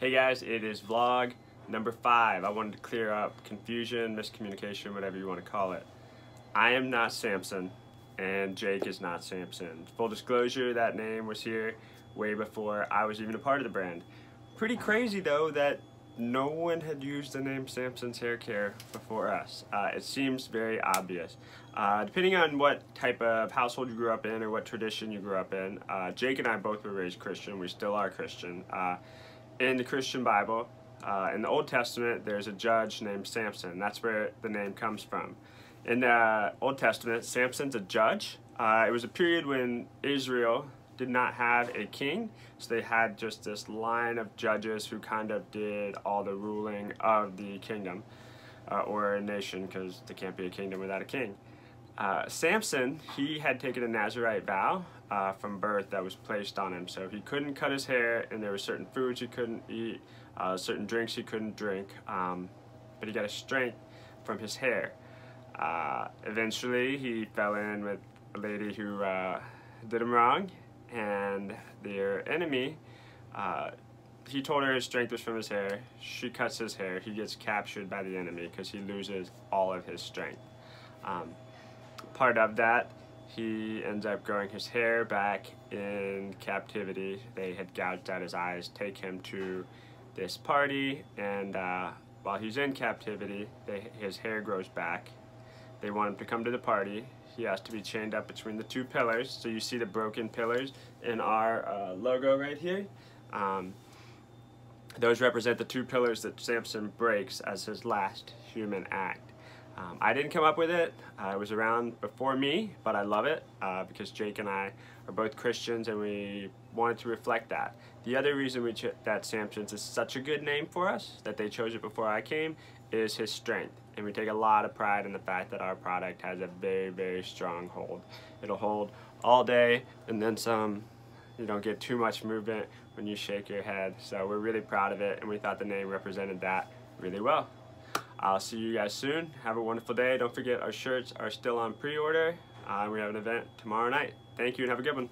Hey guys, it is vlog number five. I wanted to clear up confusion, miscommunication, whatever you want to call it. I am not Samson, and Jake is not Samson. Full disclosure, that name was here way before I was even a part of the brand. Pretty crazy though that no one had used the name Samson's Hair Care before us. Uh, it seems very obvious. Uh, depending on what type of household you grew up in or what tradition you grew up in, uh, Jake and I both were raised Christian. We still are Christian. In the Christian Bible, uh, in the Old Testament, there's a judge named Samson. That's where the name comes from. In the Old Testament, Samson's a judge. Uh, it was a period when Israel did not have a king, so they had just this line of judges who kind of did all the ruling of the kingdom uh, or a nation, because there can't be a kingdom without a king. Uh, Samson, he had taken a Nazarite vow uh, from birth that was placed on him, so he couldn't cut his hair, and there were certain foods he couldn't eat, uh, certain drinks he couldn't drink, um, but he got a strength from his hair. Uh, eventually, he fell in with a lady who uh, did him wrong, and their enemy, uh, he told her his strength was from his hair. She cuts his hair. He gets captured by the enemy because he loses all of his strength. Um, part of that, he ends up growing his hair back in captivity. They had gouged out his eyes, take him to this party, and uh, while he's in captivity, they, his hair grows back. They want him to come to the party he has to be chained up between the two pillars. So you see the broken pillars in our uh, logo right here. Um, those represent the two pillars that Samson breaks as his last human act. Um, I didn't come up with it. Uh, it was around before me, but I love it uh, because Jake and I are both Christians and we wanted to reflect that. The other reason we that Samson's is such a good name for us, that they chose it before I came, is his strength. And we take a lot of pride in the fact that our product has a very, very strong hold. It'll hold all day and then some. You don't get too much movement when you shake your head. So we're really proud of it and we thought the name represented that really well. I'll see you guys soon. Have a wonderful day. Don't forget our shirts are still on pre-order. Uh, we have an event tomorrow night. Thank you and have a good one.